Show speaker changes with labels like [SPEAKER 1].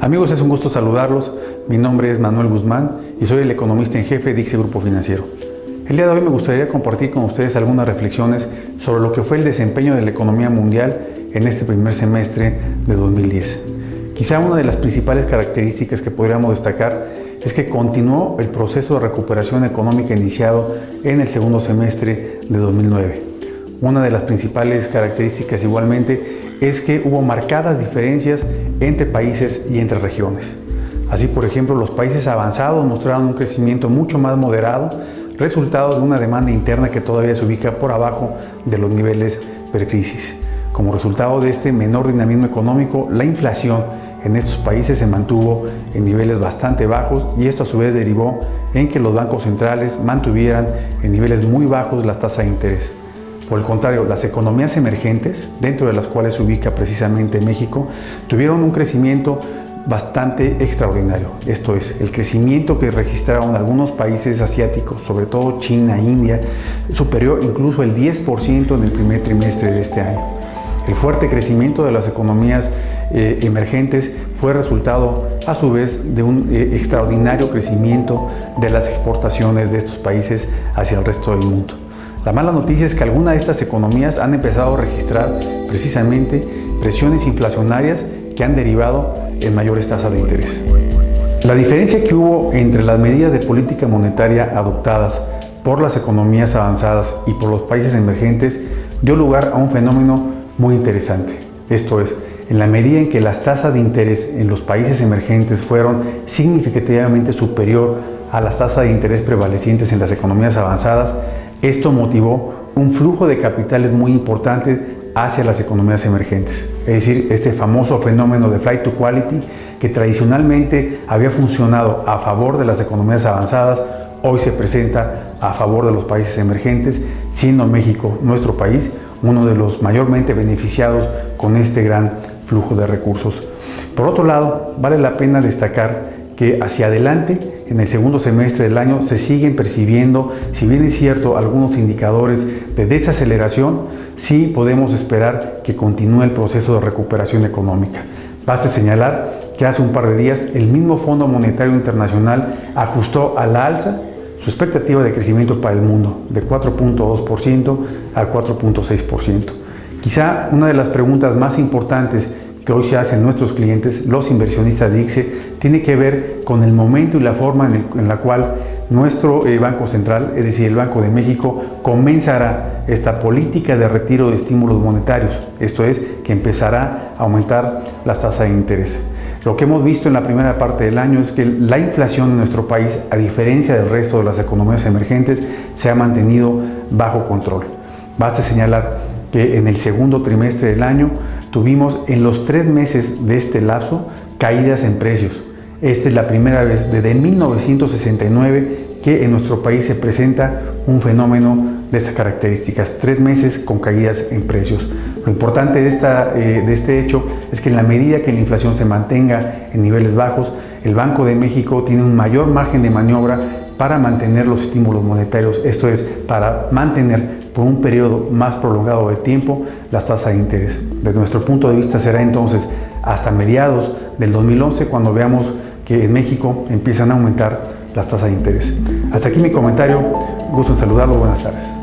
[SPEAKER 1] Amigos, es un gusto saludarlos. Mi nombre es Manuel Guzmán y soy el economista en jefe de Dixie Grupo Financiero. El día de hoy me gustaría compartir con ustedes algunas reflexiones sobre lo que fue el desempeño de la economía mundial en este primer semestre de 2010. Quizá una de las principales características que podríamos destacar es que continuó el proceso de recuperación económica iniciado en el segundo semestre de 2009. Una de las principales características igualmente es que hubo marcadas diferencias entre países y entre regiones. Así, por ejemplo, los países avanzados mostraron un crecimiento mucho más moderado, resultado de una demanda interna que todavía se ubica por abajo de los niveles precrisis. Como resultado de este menor dinamismo económico, la inflación en estos países se mantuvo en niveles bastante bajos y esto a su vez derivó en que los bancos centrales mantuvieran en niveles muy bajos las tasas de interés. Por el contrario, las economías emergentes, dentro de las cuales se ubica precisamente México, tuvieron un crecimiento bastante extraordinario. Esto es, el crecimiento que registraron algunos países asiáticos, sobre todo China, India, superior incluso el 10% en el primer trimestre de este año. El fuerte crecimiento de las economías eh, emergentes fue resultado a su vez de un eh, extraordinario crecimiento de las exportaciones de estos países hacia el resto del mundo. La mala noticia es que algunas de estas economías han empezado a registrar precisamente presiones inflacionarias que han derivado en mayores tasas de interés. La diferencia que hubo entre las medidas de política monetaria adoptadas por las economías avanzadas y por los países emergentes dio lugar a un fenómeno muy interesante. Esto es, en la medida en que las tasas de interés en los países emergentes fueron significativamente superior a las tasas de interés prevalecientes en las economías avanzadas, esto motivó un flujo de capitales muy importante hacia las economías emergentes. Es decir, este famoso fenómeno de flight to quality que tradicionalmente había funcionado a favor de las economías avanzadas, hoy se presenta a favor de los países emergentes, siendo México, nuestro país, uno de los mayormente beneficiados con este gran flujo de recursos. Por otro lado, vale la pena destacar que hacia adelante, en el segundo semestre del año, se siguen percibiendo, si bien es cierto, algunos indicadores de desaceleración, sí podemos esperar que continúe el proceso de recuperación económica. Basta señalar que hace un par de días el mismo Fondo Monetario Internacional ajustó a la alza su expectativa de crecimiento para el mundo de 4.2% a 4.6%. Quizá una de las preguntas más importantes que hoy se hacen nuestros clientes, los inversionistas de ICSE, tiene que ver con el momento y la forma en, la cual nuestro eh, Banco Central, es decir, el Banco de México, comenzará esta política de retiro de estímulos monetarios. Esto es, que empezará a aumentar las tasas de interés. Lo que hemos visto en la primera parte del año es que la inflación en nuestro país, a diferencia del resto de las economías emergentes, se ha mantenido bajo control. Basta señalar que en el segundo trimestre del año tuvimos en los tres meses de este lapso caídas en precios. Esta es la primera vez desde 1969 que en nuestro país se presenta un fenómeno de estas características, tres meses con caídas en precios. Lo importante de, esta, eh, de este hecho es que en la medida que la inflación se mantenga en niveles bajos, el Banco de México tiene un mayor margen de maniobra para mantener los estímulos monetarios, esto es, para mantener por un periodo más prolongado de tiempo las tasas de interés. Desde nuestro punto de vista será entonces hasta mediados del 2011 cuando veamos que en México empiezan a aumentar las tasas de interés. Hasta aquí mi comentario, gusto en saludarlo, buenas tardes.